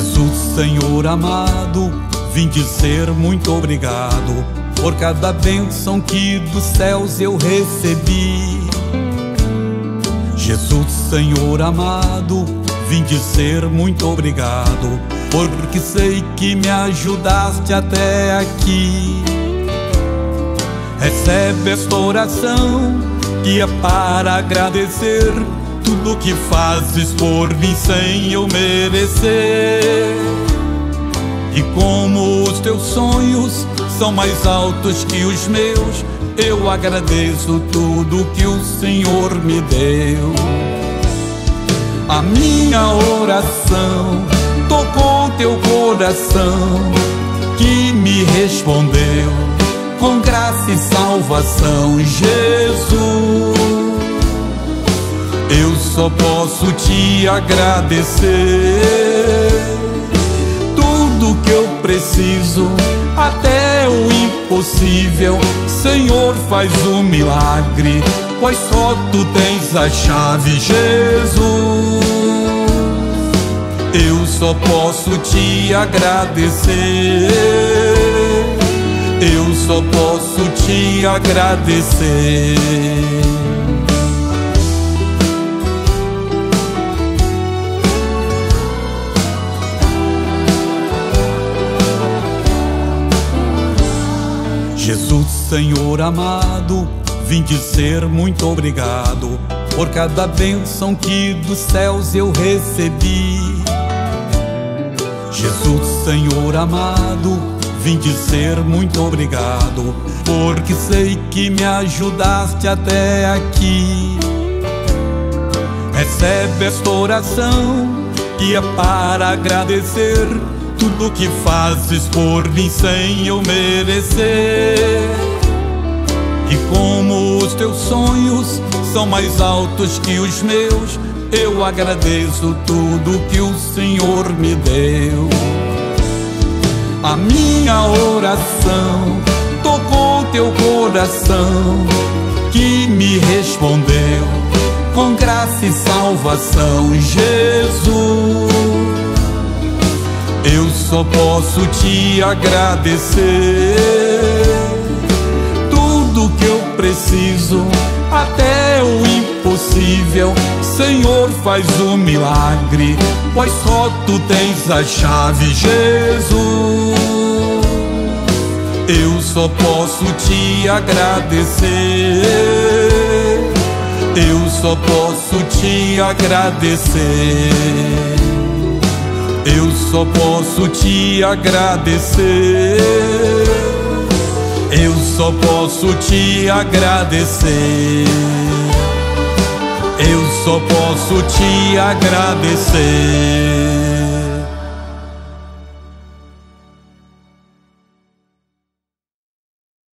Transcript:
Senhor amado, vim dizer muito obrigado por cada bênção que dos céus eu recebi. Jesus, Senhor amado, vim dizer muito obrigado, porque sei que me ajudaste até aqui. Recebe esta oração que é para agradecer tudo que fazes por mim sem eu merecer. E como os teus sonhos são mais altos que os meus, eu agradeço tudo que o Senhor me deu. A minha oração tocou teu coração, que me respondeu com graça e salvação, Jesus. Só posso te agradecer tudo que eu preciso, até o impossível. Senhor, faz um milagre, pois só tu tens a chave, Jesus. Eu só posso te agradecer. Eu só posso te agradecer. Jesus, Senhor amado, vim dizer muito obrigado por cada bênção que dos céus eu recebi. Jesus, Senhor amado, vim dizer muito obrigado, porque sei que me ajudaste até aqui. Recebe esta oração que é para agradecer tudo que fazes por mim sem eu merecer. E como os teus sonhos são mais altos que os meus, eu agradeço tudo que o Senhor me deu. A minha oração tocou teu coração, que me respondeu com graça e salvação, Jesus. Só posso te agradecer tudo que eu preciso, até o impossível. Senhor, faz um milagre, pois só tu tens a chave, Jesus. Eu só posso te agradecer. Eu só posso te agradecer. Eu só posso te agradecer. Eu só posso te agradecer. Eu só posso te agradecer.